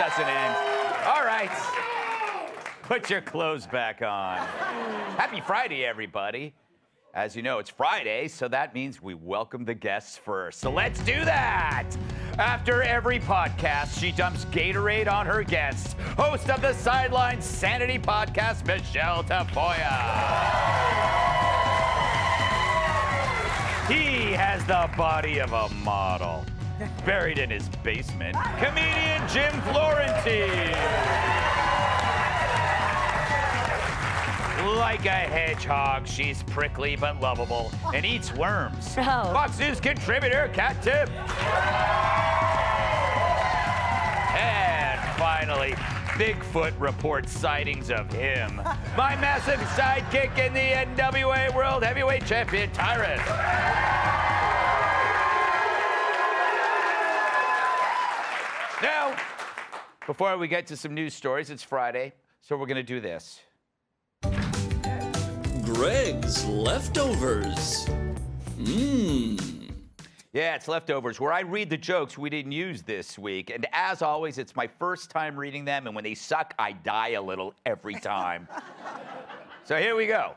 doesn't end. All right. Put your clothes back on. Happy Friday, everybody. As you know, it's Friday, so that means we welcome the guests first. So let's do that. After every podcast, she dumps Gatorade on her guests. Host of the Sideline Sanity podcast, Michelle Tafoya. He has the body of a model. Buried in his basement, comedian Jim Florentine. Like a hedgehog, she's prickly but lovable and eats worms. Oh. Fox News contributor Kat Timpf. And finally, Bigfoot reports sightings of him. My massive sidekick in the NWA World Heavyweight Champion, Tyrus. Before we get to some news stories, it's Friday, so we're going to do this. Greg's leftovers. Mmm. Yeah, it's leftovers where I read the jokes we didn't use this week. And as always, it's my first time reading them, and when they suck, I die a little every time. so here we go.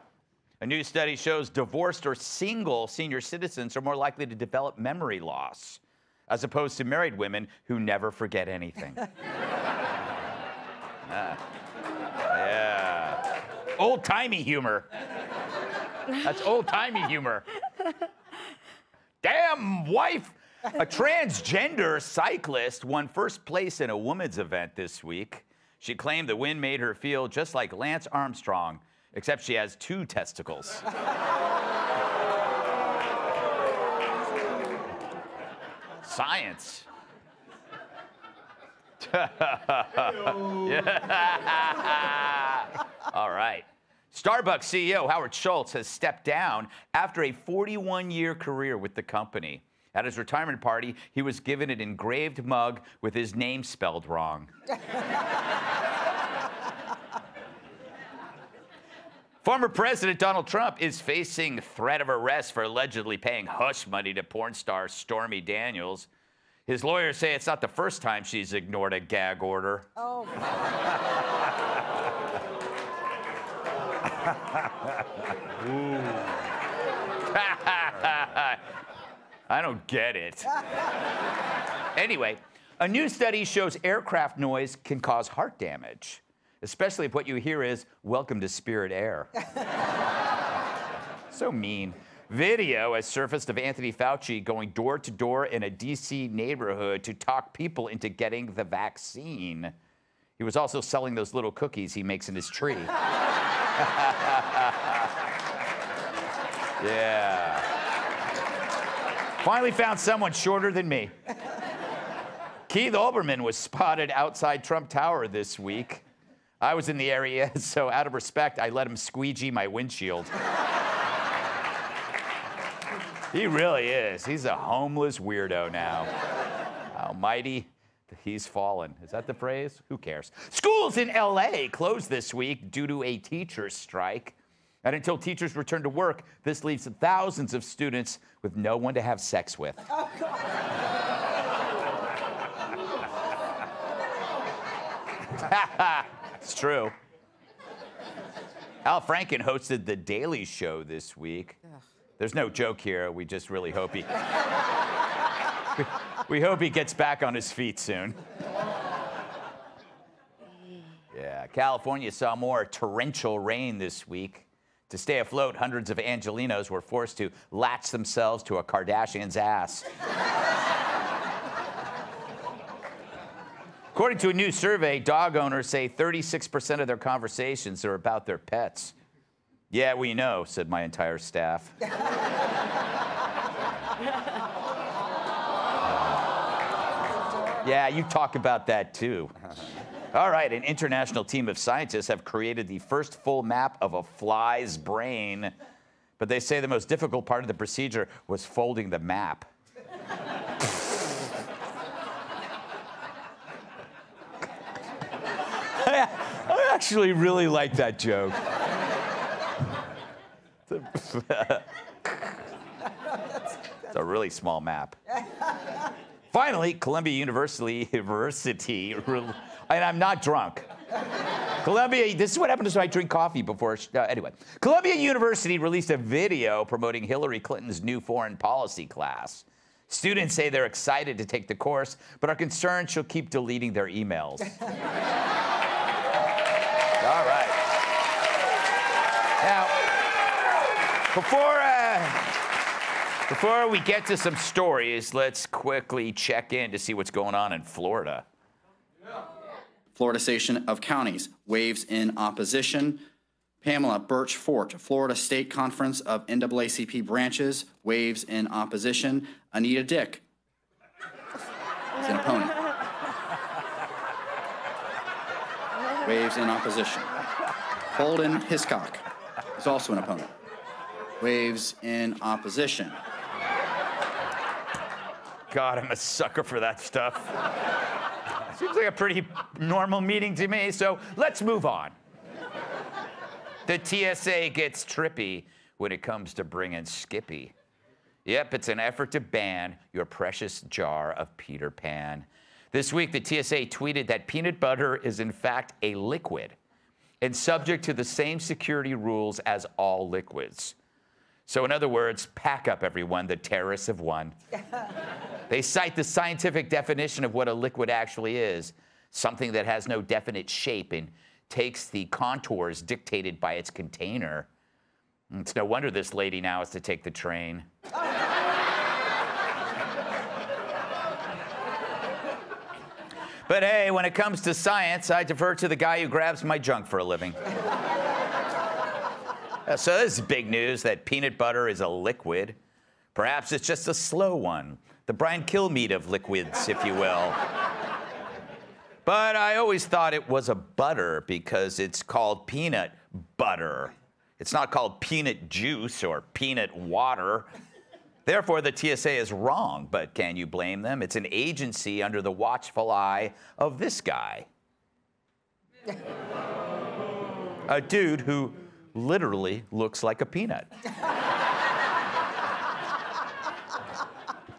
A new study shows divorced or single senior citizens are more likely to develop memory loss, as opposed to married women who never forget anything. Ah. Yeah. Old timey humor. That's old timey humor. Damn wife! A transgender cyclist won first place in a women's event this week. She claimed the win made her feel just like Lance Armstrong, except she has two testicles. Science. All right. Starbucks CEO Howard Schultz has stepped down after a 41 year career with the company. At his retirement party, he was given an engraved mug with his name spelled wrong. Former President Donald Trump is facing threat of arrest for allegedly paying hush money to porn star Stormy Daniels. His lawyers say it's not the first time she's ignored a gag order. Oh, I don't get it. anyway, a new study shows aircraft noise can cause heart damage, especially if what you hear is "Welcome to Spirit Air." so mean. Video has surfaced of Anthony Fauci going door to door in a DC neighborhood to talk people into getting the vaccine. He was also selling those little cookies he makes in his tree. yeah. Finally found someone shorter than me. Keith Olbermann was spotted outside Trump Tower this week. I was in the area, so out of respect, I let him squeegee my windshield. He really is. He's a homeless weirdo now. Almighty, he's fallen. Is that the phrase? Who cares? Schools in LA closed this week due to a teacher's strike. And until teachers return to work, this leaves thousands of students with no one to have sex with. Oh, it's true. Al Franken hosted The Daily Show this week. There's no joke here. We just really hope he. we hope he gets back on his feet soon. Yeah, California saw more torrential rain this week. To stay afloat, hundreds of Angelinos were forced to latch themselves to a Kardashian's ass. According to a new survey, dog owners say 36% of their conversations are about their pets. Yeah, we know, said my entire staff. yeah, you talk about that too. All right, an international team of scientists have created the first full map of a fly's brain, but they say the most difficult part of the procedure was folding the map. I, actually really like that joke. It's a really small map. Finally, Columbia University, University, and I'm not drunk. Columbia, this is what happens when I drink coffee before. Uh, anyway, Columbia University released a video promoting Hillary Clinton's new foreign policy class. Students say they're excited to take the course, but are concerned she'll keep deleting their emails. All right. Now, before, uh, before we get to some stories, let's quickly check in to see what's going on in Florida. Florida Association of Counties waves in opposition. Pamela Burch Fort, Florida State Conference of NAACP branches, waves in opposition. Anita Dick is an opponent. waves in opposition. Holden Hiscock is also an opponent. Waves in opposition. God, I'm a sucker for that stuff. Seems like a pretty normal meeting to me, so let's move on. The TSA gets trippy when it comes to bringing Skippy. Yep, it's an effort to ban your precious jar of Peter Pan. This week, the TSA tweeted that peanut butter is, in fact, a liquid and subject to the same security rules as all liquids. So, in other words, pack up, everyone. The terrorists have won. they cite the scientific definition of what a liquid actually is something that has no definite shape and takes the contours dictated by its container. It's no wonder this lady now has to take the train. but hey, when it comes to science, I defer to the guy who grabs my junk for a living. Uh, so this is big news that peanut butter is a liquid. Perhaps it's just a slow one, the Brian Kilmeade of liquids, if you will. but I always thought it was a butter because it's called peanut butter. It's not called peanut juice or peanut water. Therefore, the TSA is wrong, but can you blame them? It's an agency under the watchful eye of this guy. a dude who literally looks like a peanut.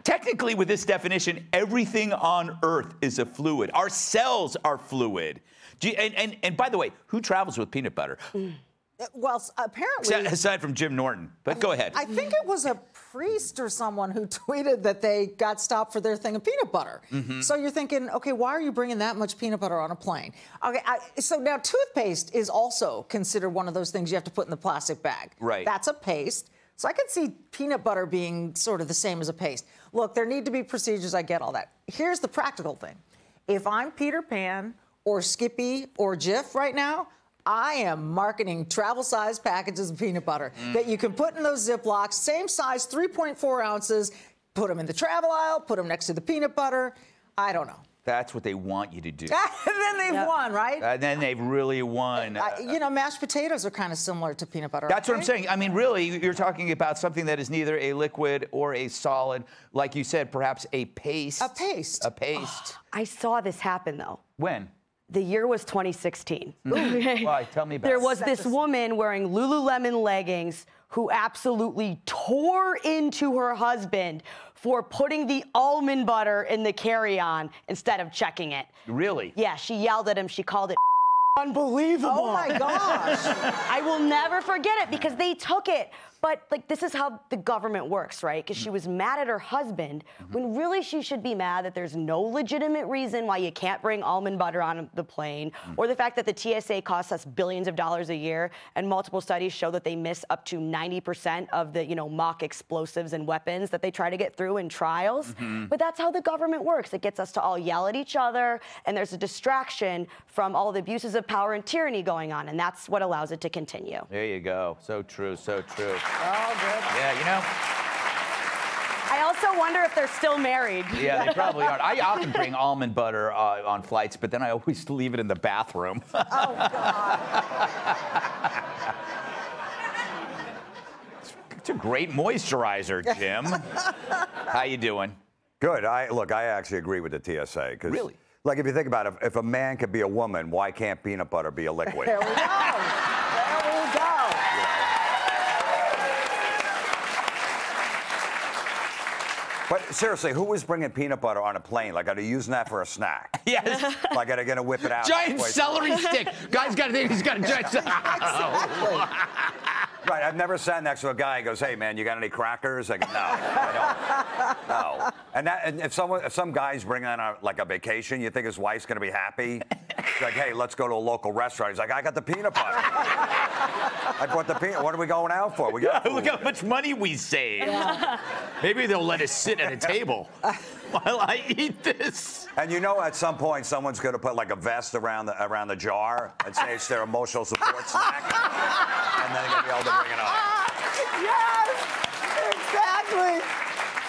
Technically, with this definition, everything on Earth is a fluid. Our cells are fluid. You, and, and, and by the way, who travels with peanut butter? Mm. Well, apparently. Aside from Jim Norton. But go ahead. I think it was a priest or someone who tweeted that they got stopped for their thing of peanut butter. Mm-hmm. So you're thinking, okay, why are you bringing that much peanut butter on a plane? Okay, I, so now toothpaste is also considered one of those things you have to put in the plastic bag. Right. That's a paste. So I could see peanut butter being sort of the same as a paste. Look, there need to be procedures. I get all that. Here's the practical thing. If I'm Peter Pan or Skippy or Jif right now, I am marketing travel size packages of peanut butter mm. that you can put in those Ziplocs, same size, 3.4 ounces. Put them in the travel aisle, put them next to the peanut butter. I don't know. That's what they want you to do. and then they've yep. won, right? And then they've really won. Uh, you know, mashed potatoes are kind of similar to peanut butter. That's what I'm saying. I mean, really, you're talking about something that is neither a liquid or a solid. Like you said, perhaps a paste. A paste. A paste. I saw this happen, though. When? The year was 2016. Mm. Why? Tell me about There was this woman wearing Lululemon leggings who absolutely tore into her husband for putting the almond butter in the carry-on instead of checking it. Really? Yeah, she yelled at him. She called it unbelievable. Oh my gosh. I will never forget it because they took it but like this is how the government works, right? Because she was mad at her husband mm-hmm. when really she should be mad that there's no legitimate reason why you can't bring almond butter on the plane, mm-hmm. or the fact that the TSA costs us billions of dollars a year, and multiple studies show that they miss up to 90% of the you know mock explosives and weapons that they try to get through in trials. Mm-hmm. But that's how the government works. It gets us to all yell at each other, and there's a distraction from all the abuses of power and tyranny going on, and that's what allows it to continue. There you go. So true. So true. Oh, good. Yeah, you know. I also wonder if they're still married. Yeah, they probably are. I often bring almond butter uh, on flights, but then I always leave it in the bathroom. oh, God. it's a great moisturizer, Jim. How you doing? Good. I look. I actually agree with the TSA because really, like if you think about it, if a man could be a woman, why can't peanut butter be a liquid? There we go. But seriously, who was bringing peanut butter on a plane? Like, are they using that for a snack? Yes. Like, are they gonna whip it out? giant celery stick. Guy's got a thing. He's got a giant. celery stick. Right. I've never sat next to a guy who goes, "Hey, man, you got any crackers?" I go, "No, I don't." No. And that, and if someone, if some guy's bringing on a, like a vacation, you think his wife's gonna be happy? She's like, "Hey, let's go to a local restaurant." He's like, "I got the peanut butter. I brought the peanut. What are we going out for? We got Look how much money we save. Maybe they'll let us sit at a table while I eat this. And you know, at some point, someone's going to put like a vest around the around the jar and say it's their emotional support snack, and then they're going to be able to bring it up. yes, exactly.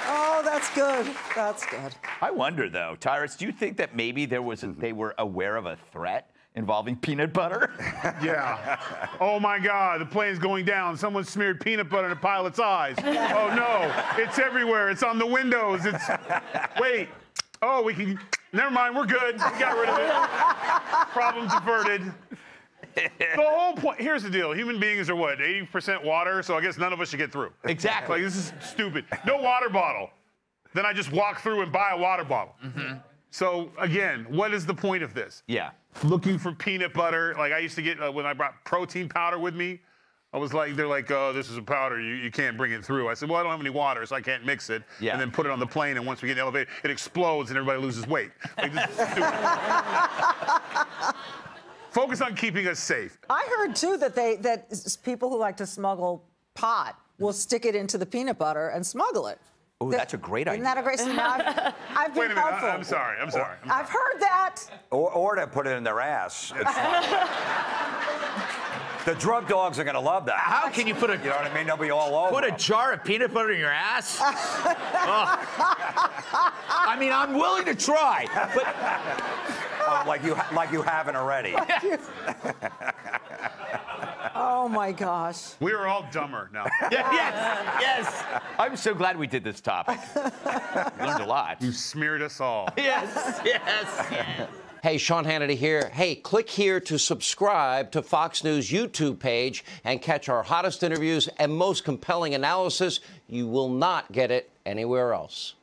Oh, that's good. That's good. I wonder though, Tyrus, do you think that maybe there was a, mm-hmm. they were aware of a threat involving peanut butter? Yeah. Oh my God, the plane's going down. Someone smeared peanut butter in a pilot's eyes. Oh no, it's everywhere. It's on the windows. It's. Wait. Oh, we can. Never mind, we're good. We got rid of it. Problem diverted. The whole point. Here's the deal. Human beings are what? 80% water. So I guess none of us should get through. Exactly. Like this is stupid. No water bottle. Then I just walk through and buy a water bottle. So again, what is the point of this? yeah. looking for peanut butter. Like I used to get uh, when I brought protein powder with me. I was like, they're like, oh, this is a powder. You, you can't bring it through. I said, well, I don't have any water, so I can't mix it. Yeah. And then put it on the plane, and once we get in the elevator, it explodes and everybody loses weight. Like, this is stupid. Focus on keeping us safe. I heard too that they that people who like to smuggle pot will stick it into the peanut butter and smuggle it. Oh, that's a great Isn't idea. that a great? Now, I've, I've been Wait a minute. helpful. I, am sorry. I'm sorry. I'm I've heard that. Or, or to put it in their ass. The drug dogs are going to love that. How can you put a You know what I mean? They'll be all over. put a them. jar of peanut butter in your ass? Ugh. I mean, I'm willing to try, but Oh, like you, like you haven't already. Oh my gosh. We are all dumber now. Yeah, yes, yes. I'm so glad we did this topic. Learned a lot. you smeared us all. Yes, yes, yes. Hey, Sean Hannity here. Hey, click here to subscribe to Fox News YouTube page and catch our hottest interviews and most compelling analysis. You will not get it anywhere else.